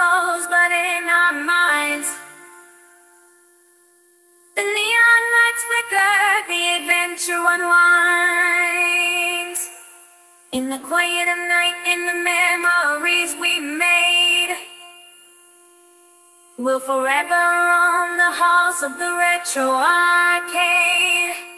clothes, but in our minds. The neon lights flicker, the adventure unwinds. In the quiet of night, in the memories we made, we'll forever own the halls of the retro arcade.